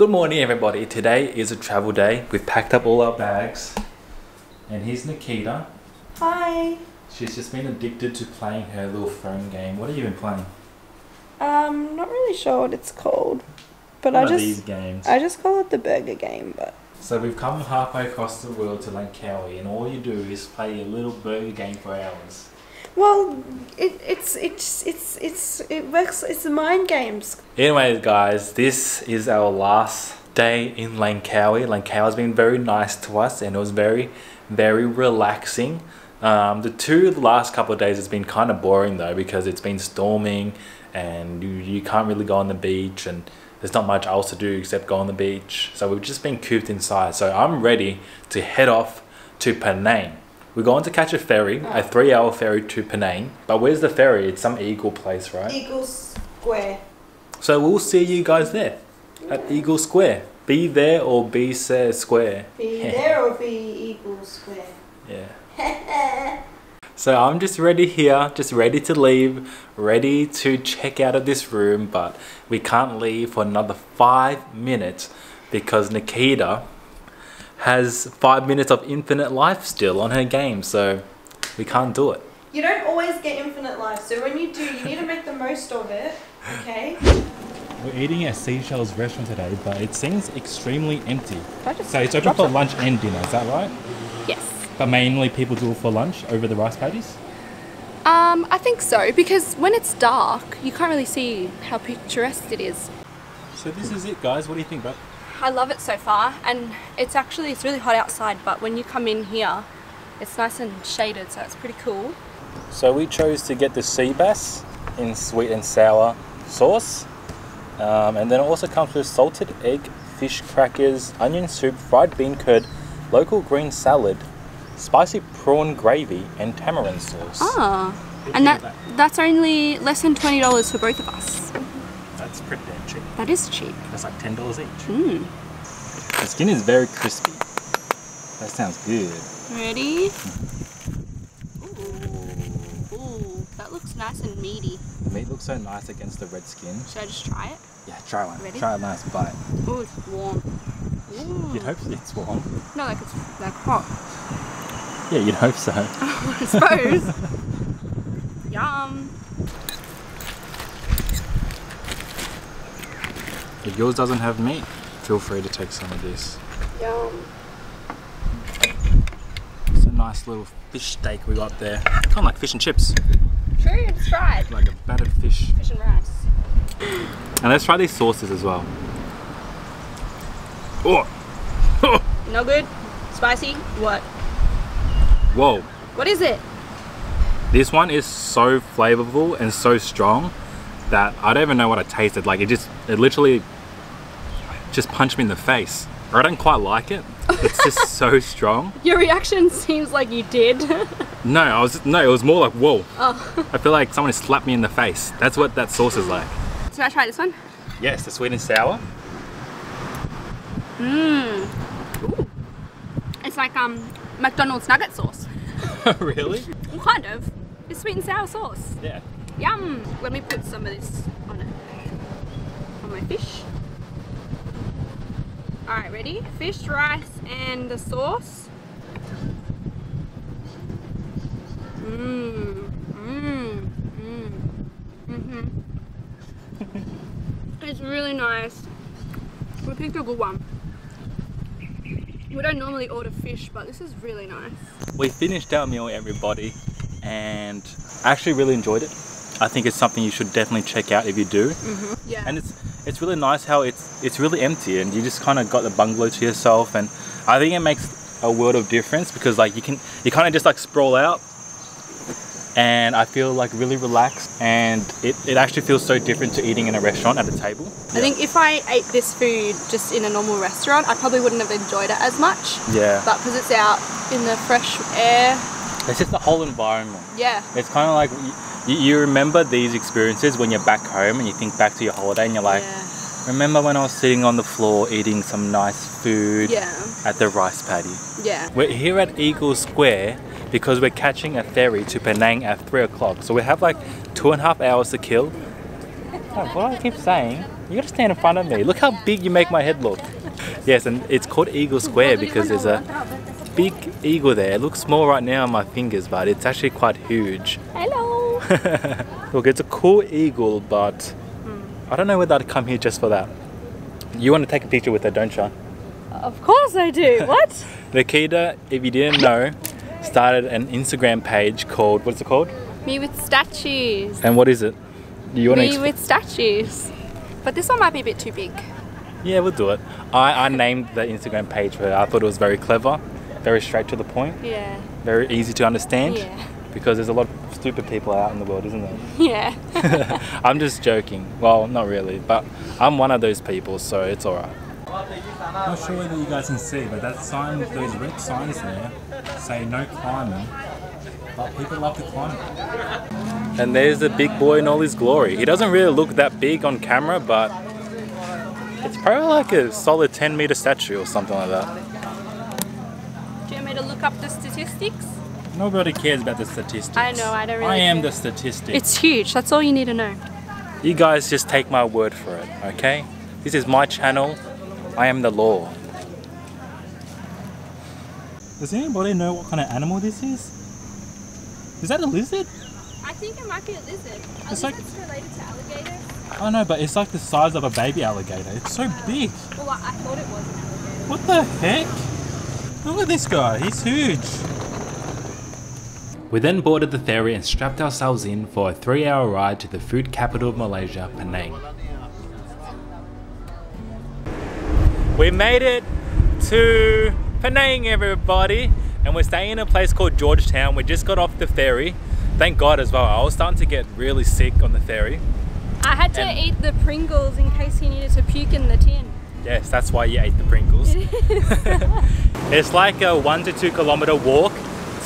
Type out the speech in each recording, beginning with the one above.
Good morning everybody. Today is a travel day. We've packed up all our bags. And here's Nakita. Hi. She's just been addicted to playing her little phone game. What have you been playing? Um, not really sure what it's called, but One I just these games. I just call it the burger game. But So we've come halfway across the world to Langkawi and all you do is play a little burger game for hours. Well, it it's it's it's it's it works. It's the mind games. Anyways guys, this is our last day in Langkawi. Langkawi has been very nice to us and it was very, very relaxing. Um, the two last couple of days has been kind of boring though because it's been storming and you, you can't really go on the beach and there's not much else to do except go on the beach. So we've just been cooped inside. So I'm ready to head off to Penang. We're going to catch a ferry, a ah. three hour ferry to Penang. But where's the ferry? It's some eagle place, right? Eagle Square. So we'll see you guys there at Eagle Square. Be there or be square. Be there or be Eagle Square. Yeah. So I'm just ready here, just ready to leave, ready to check out of this room, but we can't leave for another five minutes because Nakita has five minutes of infinite life still on her game, so we can't do it. You don't always get infinite life, so when you do, you need to make the most of it. Okay. We're eating at Seashells restaurant today, but it seems extremely empty. So it's open for it. lunch and dinner, is that right? Yes. But mainly people do it for lunch over the rice paddies? Um, I think so because when it's dark, you can't really see how picturesque it is. So this is it guys, what do you think, bud? I love it so far, and it's actually it's really hot outside. But when you come in here, it's nice and shaded, so it's pretty cool. So we chose to get the sea bass in sweet and sour sauce. Um, and then it also comes with salted egg, fish crackers, onion soup, fried bean curd, local green salad, spicy prawn gravy, and tamarind sauce. Ah, and that that's only less than twenty dollars for both of us. That's pretty damn cheap. That is cheap. That's like $10 each. Mm. The skin is very crispy. That sounds good. Ready? Ooh. Ooh, that looks nice and meaty. The meat looks so nice against the red skin. Should I just try it? Yeah, try one. Ready? Try a nice bite. Oh, it's warm. Ooh. You'd hope it's warm. No, like it's like hot. Yeah, you'd hope so. I suppose. Yum. If yours doesn't have meat, feel free to take some of this. Yum. It's a nice little fish steak we got there. Kind of like fish and chips, True, it's fried. like a battered fish. Fish and rice. And let's try these sauces as well. Oh, oh. No good? Spicy? What? whoa! What is it? This one is so flavorful and so strong that I don't even know what I tasted. Like it just, it literally just punched me in the face. Or I don't quite like it. It's just so strong. Your reaction seems like you did. No, I was no, it was more like whoa. oh. I feel like someone slapped me in the face. That's what that sauce is like. Should I try this one? Yes, the sweet and sour. Mmm. Ooh. It's like um McDonald's nugget sauce. really? Kind of. It's sweet and sour sauce. Yeah. Yum. Let me put some of this on it. On my fish. Alright, ready? Fish, rice, and the sauce. Mmm. Mmm. Mmm. Mm-hmm. it's really nice. We picked a good one. We don't normally order fish, but this is really nice. We finished our meal, everybody, and I actually really enjoyed it. I think it's something you should definitely check out if you do. Mm-hmm. Yeah. And it's it's really nice how it's it's really empty and you just kind of got the bungalow to yourself and I think it makes a world of difference because like you can you kind of just like sprawl out and I feel like really relaxed and it, it actually feels so different to eating in a restaurant at a table. I think if I ate this food just in a normal restaurant, I probably wouldn't have enjoyed it as much. Yeah. But because it's out in the fresh air, It's just the whole environment. yeah, It's kind of like you, you remember these experiences when you're back home and you think back to your holiday and you're like, yeah, remember when I was sitting on the floor eating some nice food yeah, at the rice paddy? yeah. We're here at Eagle Square because we're catching a ferry to Penang at 3 o'clock. So we have like two and a half hours to kill. Oh, what I keep saying, You gotta stand in front of me. Look how big you make my head look. Yes, and it's called Eagle Square because there's a big eagle there. It looks small right now on my fingers, but it's actually quite huge. Look, it's a cool eagle, but I don't know whether I'd come here just for that. You want to take a picture with it, don't you? of course I do. What? Nakita, if you didn't know, started an Instagram page called, what's it called? Me with statues. And what is it? Do you want Me to with statues. But this one might be a bit too big. Yeah, we'll do it. I, I named the Instagram page for her. I thought it was very clever, very straight to the point, Yeah. very easy to understand. Yeah. Because there's a lot of stupid people out in the world, isn't there? Yeah. I'm just joking. Well, not really, but I'm one of those people, so it's alright. Not sure whether you guys can see, but that sign, those red signs there, say no climbing, but people love to climb it. And there's the big boy in all his glory. He doesn't really look that big on camera, but it's probably like a solid 10 meter statue or something like that. Do you want me to look up the statistics? Nobody cares about the statistics. I know, I don't really I am care. the statistic. It's huge. That's all you need to know. You guys just take my word for it, okay? This is my channel. I am the law. Does anybody know what kind of animal this is? Is that a lizard? I think it might be a lizard. A It's like- lizard's related to alligators. I don't know, but it's like the size of a baby alligator. It's so big. Well, I I thought it was an alligator. What the heck? Look at this guy, he's huge. We then boarded the ferry and strapped ourselves in for a three hour ride to the food capital of Malaysia, Penang. We made it to Penang, everybody, and we're staying in a place called Georgetown. We just got off the ferry. Thank God as well. I was starting to get really sick on the ferry. I had to And- eat the Pringles in case he needed to puke in the tin. Yes, that's why you ate the Pringles. it's like a one to two kilometer walk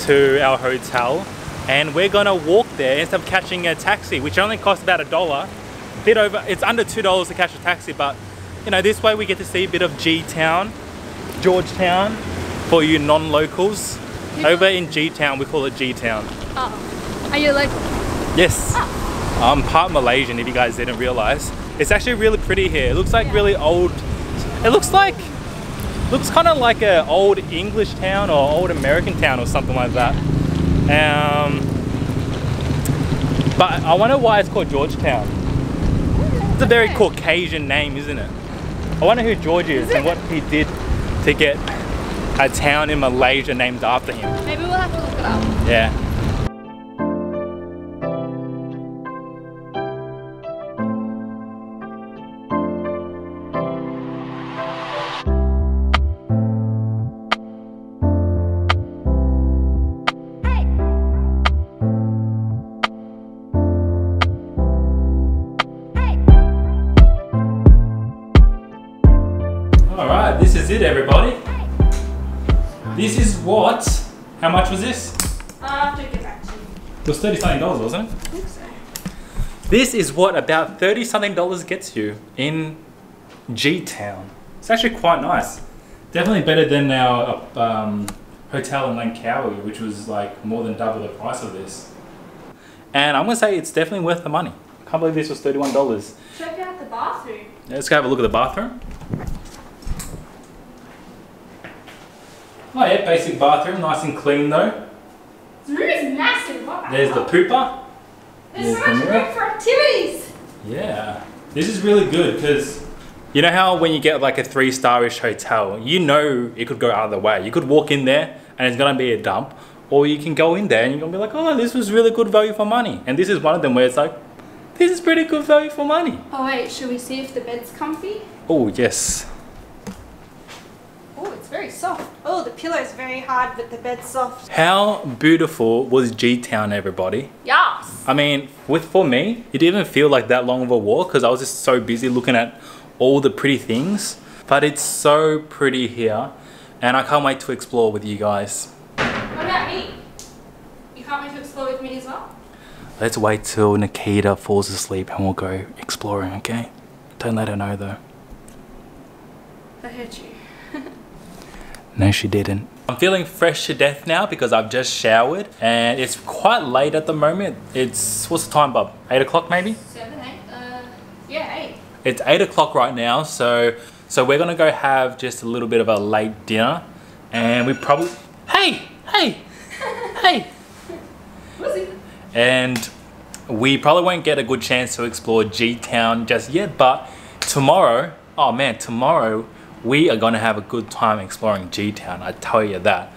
to our hotel, and we're gonna walk there instead of catching a taxi, which only costs about a dollar. Bit over, it's under two dollars to catch a taxi, but you know this way we get to see a bit of G Town, Georgetown, for you non-locals. Over in G Town, we call it G Town. Oh. Are you like, Yes. Ah. I'm part Malaysian if you guys didn't realize. It's actually really pretty here. It looks like really old. It looks like looks kind of like an old English town or old American town or something like that. Um, but I wonder why it's called Georgetown. It's a very Caucasian name, isn't it? I wonder who George is and what he did to get a town in Malaysia named after him. maybe we'll have to look it up. Yeah. It, everybody. This is what? How much was this? Have to get back to you. It was thirty something dollars, wasn't it? I think so. This is what about thirty something dollars gets you in G Town. It's actually quite nice. Definitely better than our um, hotel in Langkawi, which was like more than double the price of this. And I'm gonna say it's definitely worth the money. I can't believe this was thirty-one dollars. Check out the bathroom. Let's go have a look at the bathroom. Yeah, basic bathroom, nice and clean though. This room is massive. What There's the pooper. There's there's so much mirror. room for activities. Yeah, this is really good because you know how when you get like a three starish hotel, you know it could go either way. You could walk in there and it's gonna be a dump, or you can go in there and you're gonna be like, oh, this was really good value for money. And this is one of them where it's like, this is pretty good value for money. Oh wait, should we see if the bed's comfy? Oh yes, it's very soft. Oh, the pillow's very hard, but the bed's soft. how beautiful was G Town, everybody? Yes. I mean, with for me, it didn't feel like that long of a walk because I was just so busy looking at all the pretty things. But it's so pretty here, and I can't wait to explore with you guys. What about me? You can't wait to explore with me as well? Let's wait till Nakita falls asleep and we'll go exploring, okay? Don't let her know though. I hurt you. No, she didn't. I'm feeling fresh to death now because I've just showered and it's quite late at the moment. It's, what's the time, Bob? 8 o'clock maybe? Seven, eight, uh, yeah, eight. It's eight o'clock right now, so so we're gonna go have just a little bit of a late dinner, and we probably hey hey hey, and we probably won't get a good chance to explore G Town just yet, but tomorrow, oh man, tomorrow we are gonna have a good time exploring G Town. I tell you that.